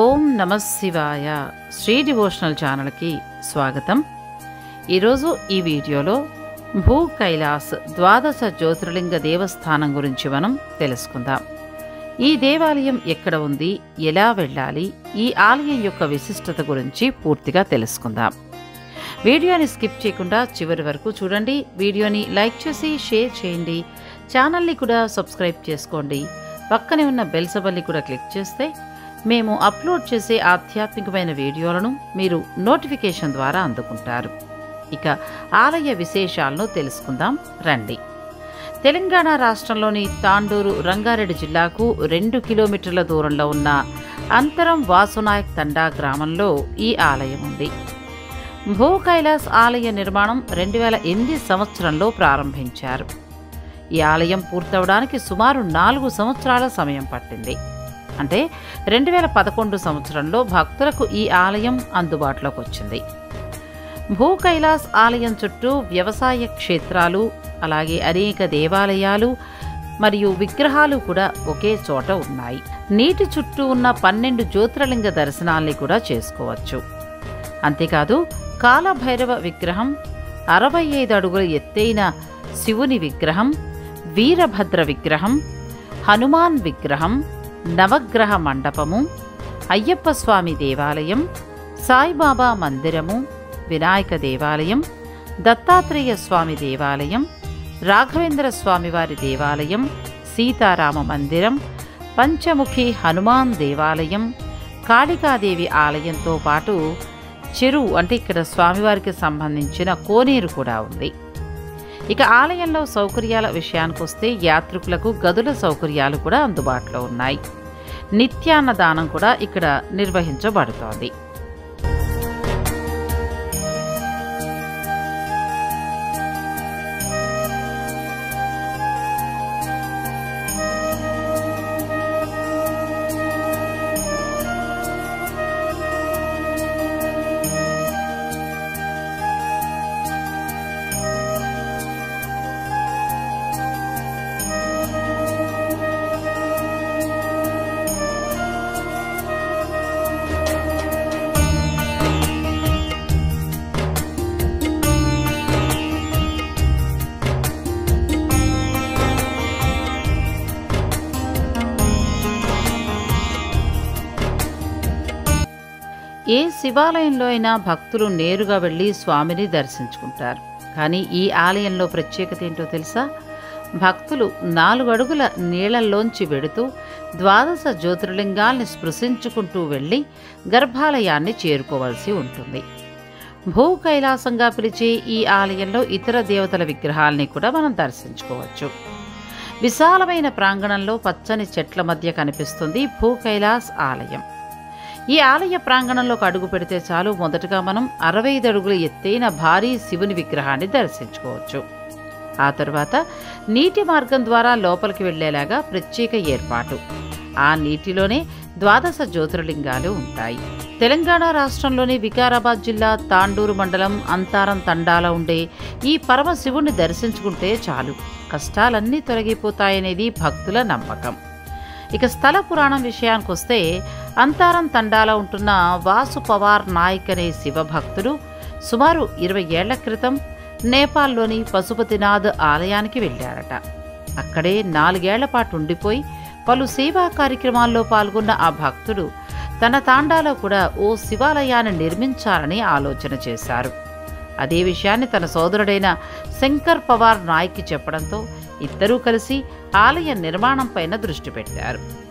ఓం నమ శివాయ. శ్రీ డివోషనల్ ఛానల్కి స్వాగతం. ఈరోజు ఈ వీడియోలో భూ కైలాస్ ద్వాదశ జ్యోతిర్లింగ దేవస్థానం గురించి మనం తెలుసుకుందాం. ఈ దేవాలయం ఎక్కడ ఉంది ఎలా వెళ్ళాలి ఈ ఆలయం యొక్క విశిష్టత గురించి పూర్తిగా తెలుసుకుందాం. వీడియోని స్కిప్ చేయకుండా చివరి వరకు చూడండి. వీడియోని లైక్ చేసి షేర్ చేయండి. ఛానల్ని కూడా సబ్స్క్రైబ్ చేసుకోండి. పక్కనే ఉన్న బెల్ సబల్ని కూడా క్లిక్ చేస్తే మేము అప్లోడ్ చేసే ఆధ్యాత్మికమైన వీడియోలను మీరు నోటిఫికేషన్ ద్వారా అందుకుంటారు. ఇక ఆలయ విశేషాలను తెలుసుకుందాం. రండి. తెలంగాణ రాష్ట్రంలోని తాండూరు రంగారెడ్డి జిల్లాకు రెండు కిలోమీటర్ల దూరంలో ఉన్న అంతరం వాసునాయక్ తండా గ్రామంలో ఈ ఆలయం ఉంది. భూ కైలాస్ ఆలయ నిర్మాణం రెండు వేల ఎనిమిది సంవత్సరంలో ప్రారంభించారు. ఈ ఆలయం పూర్తవడానికి సుమారు నాలుగు సంవత్సరాల సమయం పట్టింది. అంటే రెండు వేల పదకొండు సంవత్సరంలో భక్తులకు ఈ ఆలయం అందుబాటులోకి వచ్చింది. భూ కైలాస్ ఆలయం చుట్టూ వ్యవసాయ క్షేత్రాలు అలాగే అనేక దేవాలయాలు మరియు విగ్రహాలు కూడా ఒకే చోట ఉన్నాయి. నీటి చుట్టూ ఉన్న పన్నెండు జ్యోతిర్లింగ దర్శనాల్ని కూడా చేసుకోవచ్చు. అంతేకాదు కాలభైరవ విగ్రహం అరవై ఐదు అడుగుల ఎత్తైన శివుని విగ్రహం వీరభద్ర విగ్రహం హనుమాన్ విగ్రహం నవగ్రహ మండపము అయ్యప్ప స్వామి దేవాలయం సాయిబాబా మందిరము వినాయక దేవాలయం దత్తాత్రేయ స్వామి దేవాలయం రాఘవేంద్ర స్వామివారి దేవాలయం సీతారామ మందిరం పంచముఖి హనుమాన్ దేవాలయం కాళికాదేవి ఆలయంతో పాటు చెరువు అంటే ఇక్కడ స్వామివారికి సంబంధించిన కోనేరు కూడా ఉంది. ఇక ఆలయంలో సౌకర్యాల విషయానికి వస్తే యాత్రికులకు గదుల సౌకర్యాలు కూడా అందుబాటులో ఉన్నాయి. నిత్యాన్నదానం కూడా ఇక్కడ నిర్వహించబడుతోంది. ఏ శివాలయంలో అయినా భక్తులు నేరుగా వెళ్ళి స్వామిని దర్శించుకుంటారు. కానీ ఈ ఆలయంలో ప్రత్యేకత ఏంటో తెలుసా? భక్తులు నాలుగు అడుగుల నీళ్ళలోంచి వెడుతూ ద్వాదశ జ్యోతిర్లింగాల్ని స్పృశించుకుంటూ వెళ్ళి గర్భాలయాన్ని చేరుకోవాల్సి ఉంటుంది. భూ కైలాసంగా పిలిచే ఈ ఆలయంలో ఇతర దేవతల విగ్రహాల్ని కూడా మనం దర్శించుకోవచ్చు. విశాలమైన ప్రాంగణంలో పచ్చని చెట్ల మధ్య కనిపిస్తుంది భూ కైలాస్ ఆలయం. ఈ ఆలయ ప్రాంగణంలోకి అడుగు పెడితే చాలు. మొదటగా మనం అరవై ఐదు అడుగుల ఎత్తైన భారీ శివుని విగ్రహాన్ని దర్శించుకోవచ్చు. ఆ తర్వాత నీటి మార్గం ద్వారా లోపలికి వెళ్ళేలాగా ప్రత్యేక ఏర్పాటు. ఆ నీటిలోనే ద్వాదశ జ్యోతిర్లింగాలు ఉంటాయి. తెలంగాణ రాష్ట్రంలోని వికారాబాద్ జిల్లా తాండూరు మండలం అంతారం తండాల ఉండే ఈ పరమశివుణ్ణి దర్శించుకుంటే చాలు. కష్టాలన్నీ తొలగిపోతాయనేది భక్తుల నమ్మకం. ఇక స్థల పురాణం విషయానికి వస్తే అంతారం తండాలో ఉంటున్న వాసు పవార్ నాయక్ అనే శివభక్తుడు. సుమారు ఇరవై ఏళ్ళ క్రితం నేపాల్లోని పశుపతినాథ్ ఆలయానికి వెళ్ళారట. అక్కడే నాలుగేళ్ళ పాటు ఉండిపోయి పలు సేవా కార్యక్రమాల్లో పాల్గొన్న ఆ భక్తుడు తన తాండాలో కూడా ఓ శివాలయాన్ని నిర్మించాలని ఆలోచన చేశారు. అదే విషయాన్ని తన సోదరుడైన శంకర్ పవార్ నాయక్కి చెప్పడంతో ఇద్దరూ కలిసి ఆలయ నిర్మాణం పైన దృష్టి పెట్టారు.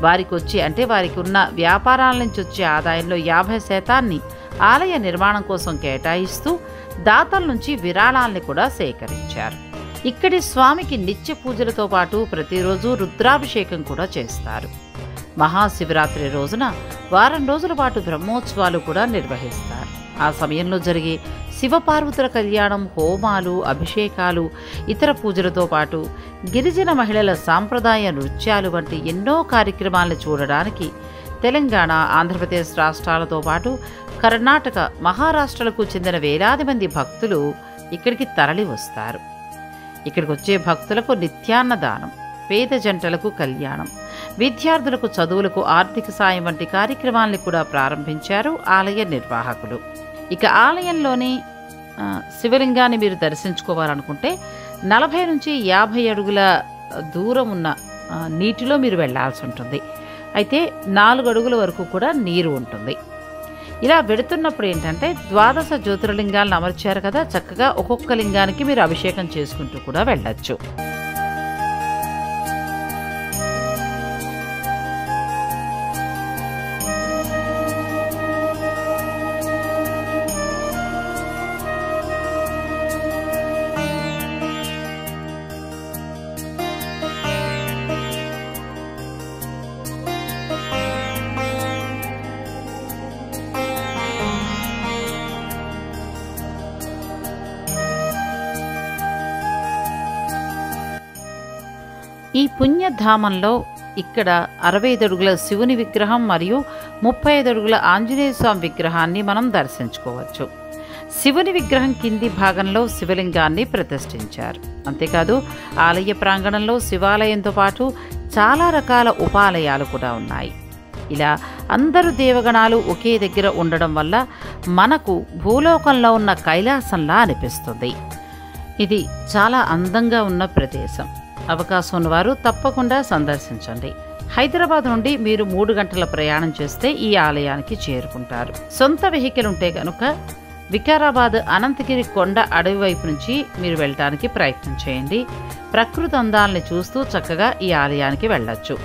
వారికి వచ్చి అంటే వారికి ఉన్న వ్యాపారాల నుంచి వచ్చే ఆదాయంలో యాభై శాతాన్ని ఆలయ నిర్మాణం కోసం కేటాయిస్తూ దాతల నుంచి విరాళాల్ని కూడా సేకరించారు. ఇక్కడి స్వామికి నిత్య పూజలతో పాటు ప్రతిరోజు రుద్రాభిషేకం కూడా చేస్తారు. మహాశివరాత్రి రోజున వారం రోజుల పాటు బ్రహ్మోత్సవాలు కూడా నిర్వహిస్తారు. ఆ సమయంలో జరిగే శివపార్వతుల కళ్యాణం హోమాలు అభిషేకాలు ఇతర పూజలతో పాటు గిరిజన మహిళల సాంప్రదాయ నృత్యాలు వంటి ఎన్నో కార్యక్రమాలను చూడడానికి తెలంగాణ ఆంధ్రప్రదేశ్ రాష్ట్రాలతో పాటు కర్ణాటక మహారాష్ట్రలకు చెందిన వేలాది మంది భక్తులు ఇక్కడికి తరలి వస్తారు ఇక్కడికి వచ్చే భక్తులకు నిత్యాన్నదానం. పేద జంటలకు కళ్యాణం. విద్యార్థులకు చదువులకు ఆర్థిక సాయం వంటి కార్యక్రమాల్ని కూడా ప్రారంభించారు ఆలయ నిర్వాహకులు. ఇక ఆలయంలోని శివలింగాన్ని మీరు దర్శించుకోవాలనుకుంటే నలభై నుంచి యాభై అడుగుల దూరం ఉన్న నీటిలో మీరు వెళ్ళాల్సి ఉంటుంది. అయితే నాలుగు అడుగుల వరకు కూడా నీరు ఉంటుంది. ఇలా వెడుతున్నప్పుడు ఏంటంటే ద్వాదశ జ్యోతిర్లింగాలను అమర్చారు కదా చక్కగా ఒక్కొక్క లింగానికి మీరు అభిషేకం చేసుకుంటూ కూడా వెళ్ళచ్చు. ఈ పుణ్యధామంలో ఇక్కడ అరవై ఐదు అడుగుల శివుని విగ్రహం మరియు ముప్పై ఐదు అడుగుల ఆంజనేయ స్వామి విగ్రహాన్ని మనం దర్శించుకోవచ్చు. శివుని విగ్రహం కింది భాగంలో శివలింగాన్ని ప్రతిష్ఠించారు. అంతేకాదు ఆలయ ప్రాంగణంలో శివాలయంతో పాటు చాలా రకాల ఉపాలయాలు కూడా ఉన్నాయి. ఇలా అందరు దేవగణాలు ఒకే దగ్గర ఉండడం వల్ల మనకు భూలోకంలో ఉన్న కైలాసంలా అనిపిస్తుంది. ఇది చాలా అందంగా ఉన్న ప్రదేశం. అవకాశం ఉన్నవారు తప్పకుండా సందర్శించండి. హైదరాబాద్ నుండి మీరు మూడు గంటల ప్రయాణం చేస్తే ఈ ఆలయానికి చేరుకుంటారు. సొంత వెహికల్ ఉంటే కనుక వికారాబాద్ అనంతగిరి కొండ అడవి వైపు నుంచి మీరు వెళ్ళటానికి ప్రయత్నం చేయండి. ప్రకృతి అందాలని చూస్తూ చక్కగా ఈ ఆలయానికి వెళ్ళొచ్చు.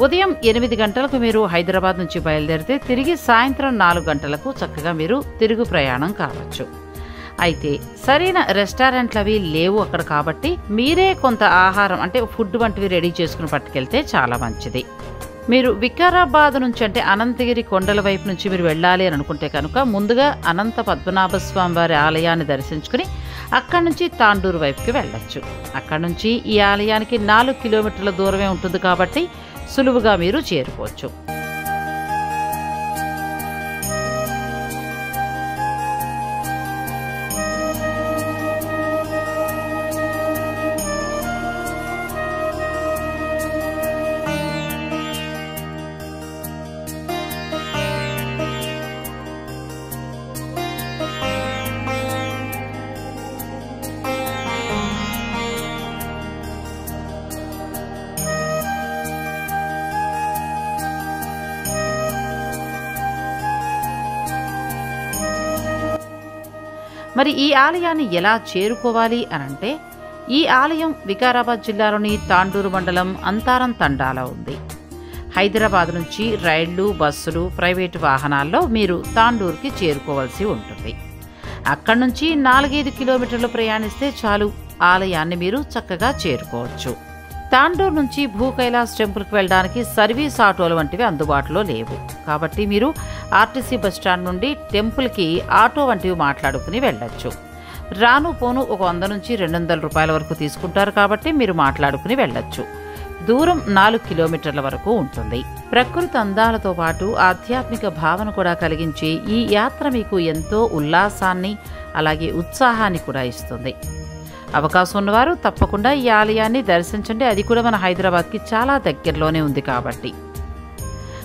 ఉదయం ఎనిమిది గంటలకు మీరు హైదరాబాద్ నుంచి బయలుదేరితే తిరిగి సాయంత్రం నాలుగు గంటలకు చక్కగా మీరు తిరుగు ప్రయాణం కావచ్చు. అయితే సరైన రెస్టారెంట్లవి లేవు అక్కడ కాబట్టి మీరే కొంత ఆహారం అంటే ఫుడ్ వంటివి రెడీ చేసుకుని పట్టుకెళ్తే చాలా మంచిది. మీరు వికారాబాద్ నుంచి అంటే అనంతగిరి కొండల వైపు నుంచి మీరు వెళ్ళాలి అని అనుకుంటే కనుక ముందుగా అనంత పద్మనాభ స్వామి వారి ఆలయాన్ని దర్శించుకుని అక్కడి నుంచి తాండూరు వైపుకి వెళ్ళొచ్చు. అక్కడి నుంచి ఈ ఆలయానికి నాలుగు కిలోమీటర్ల దూరమే ఉంటుంది కాబట్టి సులువుగా మీరు చేరుకోవచ్చు. మరి ఈ ఆలయాన్ని ఎలా చేరుకోవాలి అనంటే ఈ ఆలయం వికారాబాద్ జిల్లాలోని తాండూరు మండలం అంతారం తండాలో ఉంది. హైదరాబాద్ నుంచి రైళ్ళు బస్సులు ప్రైవేటు వాహనాల్లో మీరు తాండూరుకి చేరుకోవాల్సి ఉంటుంది. అక్కడి నుంచి నాలుగైదు కిలోమీటర్లు ప్రయాణిస్తే చాలు. ఆలయాన్ని మీరు చక్కగా చేరుకోవచ్చు. తాండూర్ నుంచి భూ కైలాస్ టెంపుల్కి వెళ్ళడానికి సర్వీస్ ఆటోలు వంటివి అందుబాటులో లేవు. కాబట్టి మీరు ఆర్టీసీ బస్టాండ్ నుండి టెంపుల్కి ఆటో వంటివి మాట్లాడుకుని వెళ్ళొచ్చు. రాను పోను ఒక వంద నుంచి రెండు వందల రూపాయల వరకు తీసుకుంటారు కాబట్టి మీరు మాట్లాడుకుని వెళ్ళొచ్చు. దూరం నాలుగు కిలోమీటర్ల వరకు ఉంటుంది. ప్రకృతి అందాలతో పాటు ఆధ్యాత్మిక భావన కూడా కలిగించే ఈ యాత్ర మీకు ఎంతో ఉల్లాసాన్ని అలాగే ఉత్సాహాన్ని కూడా ఇస్తుంది. అవకాశం ఉన్నవారు తప్పకుండా ఈ ఆలయాన్ని దర్శించండి. అది కూడా మన హైదరాబాద్కి చాలా దగ్గరలోనే ఉంది కాబట్టి.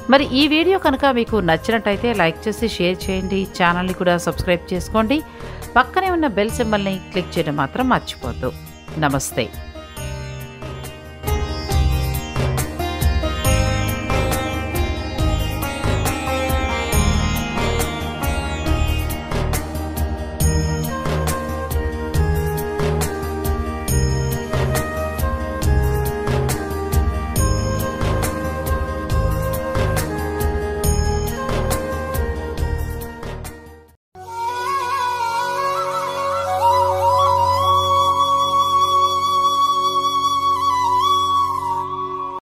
మరి ఈ వీడియో కనుక మీకు నచ్చినట్టయితే లైక్ చేసి షేర్ చేయండి. ఛానల్ని కూడా సబ్స్క్రైబ్ చేసుకోండి. పక్కనే ఉన్న బెల్ సింబల్ని క్లిక్ చేయడం మాత్రం మర్చిపోద్దు. నమస్తే.